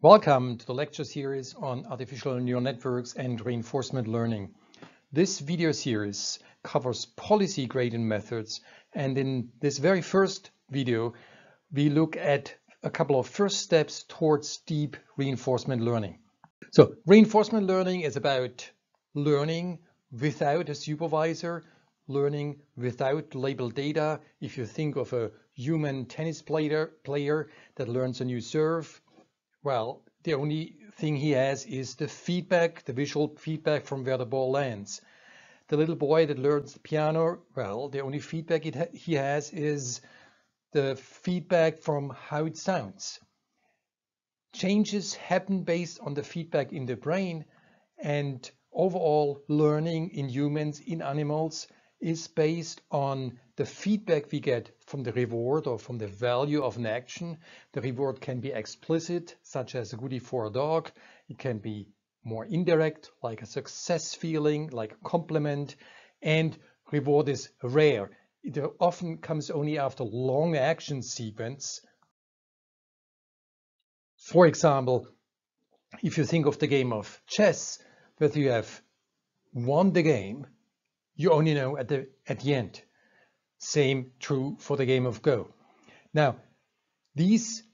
Welcome to the lecture series on artificial neural networks and reinforcement learning. This video series covers policy gradient methods and in this very first video we look at a couple of first steps towards deep reinforcement learning. So reinforcement learning is about learning without a supervisor, learning without labeled data. If you think of a human tennis player, player that learns a new serve, well, the only thing he has is the feedback, the visual feedback from where the ball lands. The little boy that learns the piano, well, the only feedback ha he has is the feedback from how it sounds. Changes happen based on the feedback in the brain and overall learning in humans, in animals, is based on the feedback we get from the reward or from the value of an action. The reward can be explicit, such as a goodie for a dog. It can be more indirect, like a success feeling, like a compliment. And reward is rare. It often comes only after long action sequence. For example, if you think of the game of chess, whether you have won the game you only know at the at the end. Same true for the game of Go. Now, these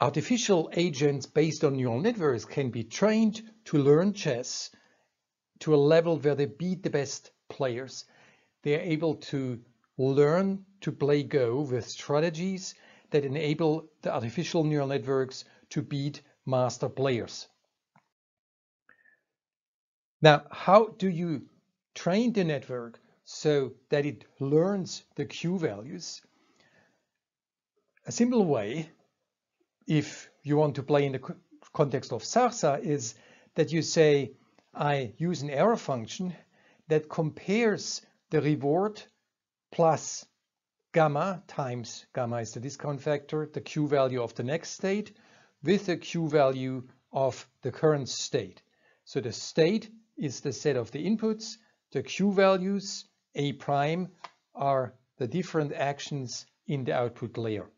artificial agents based on neural networks can be trained to learn chess to a level where they beat the best players. They are able to learn to play Go with strategies that enable the artificial neural networks to beat master players. Now, how do you train the network so that it learns the Q values. A simple way, if you want to play in the context of SARSA, is that you say, I use an error function that compares the reward plus gamma times gamma is the discount factor, the Q value of the next state, with the Q value of the current state. So the state is the set of the inputs the Q values, A prime, are the different actions in the output layer.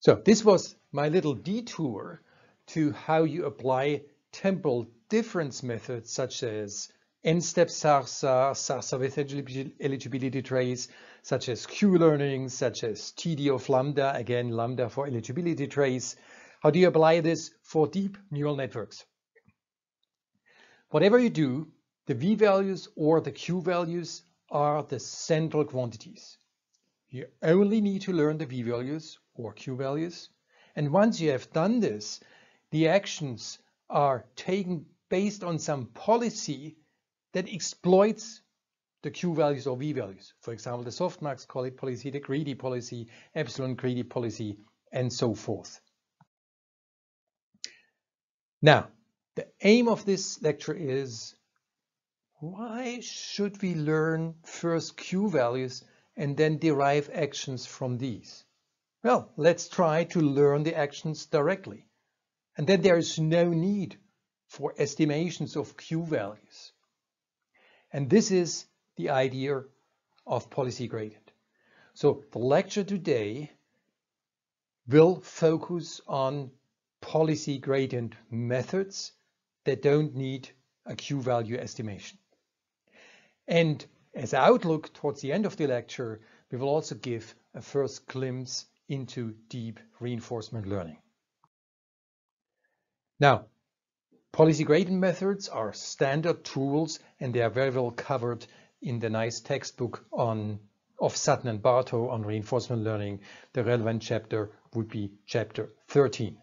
So this was my little detour to how you apply temporal difference methods such as n-step SARSA, SARSA with eligibility trace, such as Q-learning, such as TD of lambda, again lambda for eligibility trace. How do you apply this for deep neural networks? Whatever you do, the V values or the Q values are the central quantities. You only need to learn the V values or Q values. And once you have done this, the actions are taken based on some policy that exploits the Q values or V values. For example, the softmax call it policy, the greedy policy, epsilon greedy policy, and so forth. Now, the aim of this lecture is why should we learn first Q values and then derive actions from these? Well, let's try to learn the actions directly. And then there is no need for estimations of Q values. And this is the idea of policy gradient. So the lecture today will focus on policy gradient methods that don't need a Q value estimation. And as outlook towards the end of the lecture, we will also give a first glimpse into deep reinforcement learning. Now, policy gradient methods are standard tools and they are very well covered in the nice textbook on of Sutton and Barto on reinforcement learning. The relevant chapter would be chapter 13.